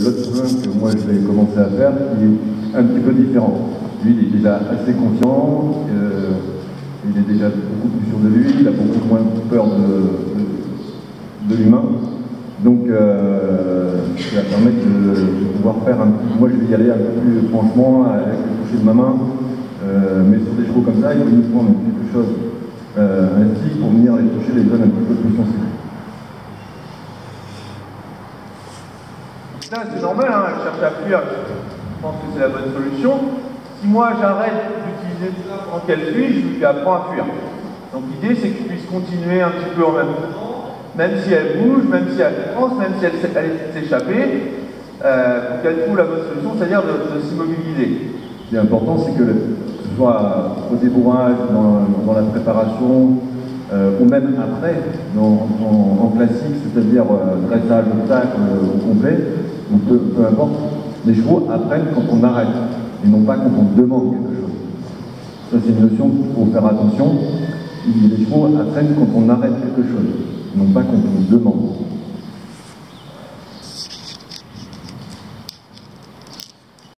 L'autre chemin que moi je vais commencer à faire, qui est un petit peu différent. Lui, il est déjà assez confiant, euh, il est déjà beaucoup plus sûr de lui, il a beaucoup moins peur de, de, l'humain. Donc, euh, ça va permettre de, pouvoir faire un petit Moi, je vais y aller un peu plus franchement, avec le toucher de ma main, euh, mais sur des chevaux comme ça, il faut uniquement mettre quelque chose ainsi pour venir aller toucher les zones un petit peu plus sensibles. C'est normal, hein, elle cherche à fuir. Je pense que c'est la bonne solution. Si moi j'arrête d'utiliser ça pendant qu'elle fuit, je lui apprends à fuir. Donc l'idée c'est que je puisse continuer un petit peu en même temps, même si elle bouge, même si elle pense, même si elle, elle s'échapper, euh, pour qu'elle trouve la bonne solution, c'est-à-dire de, s'immobiliser. Ce qui est important, c'est que, ce soit au débourrage, dans, la préparation, euh, ou même après, en, classique, c'est-à-dire euh, dressage, obstacle au complet, donc peu, importe, les chevaux apprennent quand on arrête, et non pas quand on demande quelque chose. Ça c'est une notion qu'il faut faire attention. Les chevaux apprennent quand on arrête quelque chose, non pas quand.